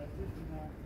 That's it for now.